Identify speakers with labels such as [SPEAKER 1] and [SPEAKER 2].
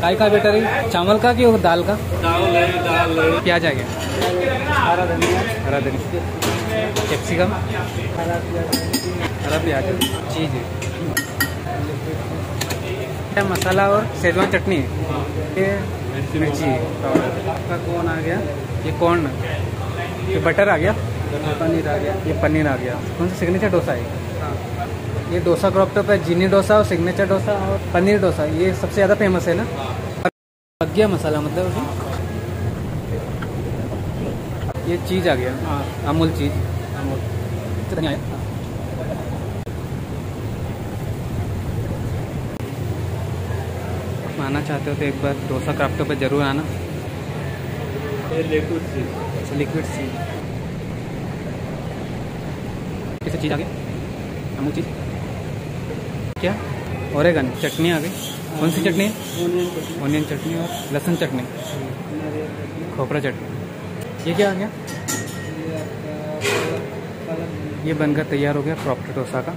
[SPEAKER 1] काय का बेटर है चावल का कि वो दाल का
[SPEAKER 2] चावल है, दाल है
[SPEAKER 1] प्याज आ गया
[SPEAKER 2] हरा धनिया।
[SPEAKER 1] हरा धनिया कैप्सिकम। हरा प्याज। चीज़ है। मसाला और शेजवान चटनी ये मिर्ची आपका कौन आ गया? ये कौन? ये बटर आ गया?
[SPEAKER 2] पनीर आ गया।
[SPEAKER 1] ये पनीर आ गया। कौन सा सिग्नेचर डोसा है? ये डोसा क्रॉप टॉप है जीनी डोसा और सिग्नेचर डोसा और पनीर डोसा ये सबसे ज़्यादा फ़ेमस है ना? लग गया मसाला मतलब उसमें? ये चीज़ आ गया।
[SPEAKER 2] हाँ
[SPEAKER 1] अमूल चीज़।
[SPEAKER 2] अमूल।
[SPEAKER 1] आना चाहते हो तो एक बार डोसा क्राफ्टो पे ज़रूर आना।
[SPEAKER 2] लिक्विड चीज़
[SPEAKER 1] लिक्विड चीज़ किसी चीज़ आ गई अमूल चीज़? क्या। और ओरेगन चटनी आ गई। कौन सी चटनी ऑनियन चटनी और लहसुन चटनी। खोपरा चटनी। ये क्या आ गया? ये बनकर तैयार हो गया प्रॉपर डोसा का।